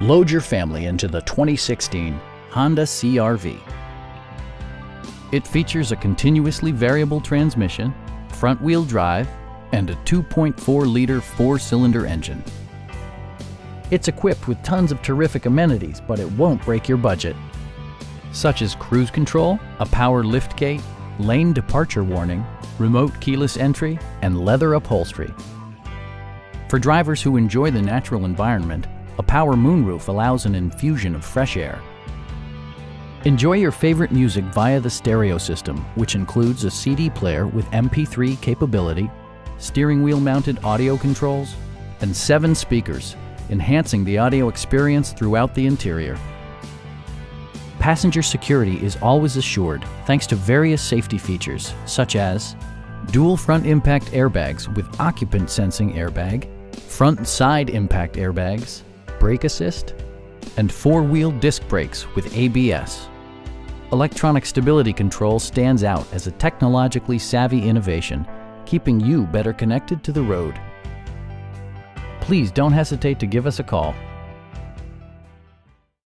Load your family into the 2016 Honda CRV. It features a continuously variable transmission, front-wheel drive, and a 2.4-liter four-cylinder engine. It's equipped with tons of terrific amenities, but it won't break your budget, such as cruise control, a power liftgate, lane departure warning, remote keyless entry, and leather upholstery. For drivers who enjoy the natural environment, a power moonroof allows an infusion of fresh air. Enjoy your favorite music via the stereo system, which includes a CD player with MP3 capability, steering wheel mounted audio controls, and seven speakers, enhancing the audio experience throughout the interior. Passenger security is always assured thanks to various safety features such as dual front impact airbags with occupant sensing airbag, front side impact airbags, brake assist, and four-wheel disc brakes with ABS. Electronic stability control stands out as a technologically savvy innovation, keeping you better connected to the road. Please don't hesitate to give us a call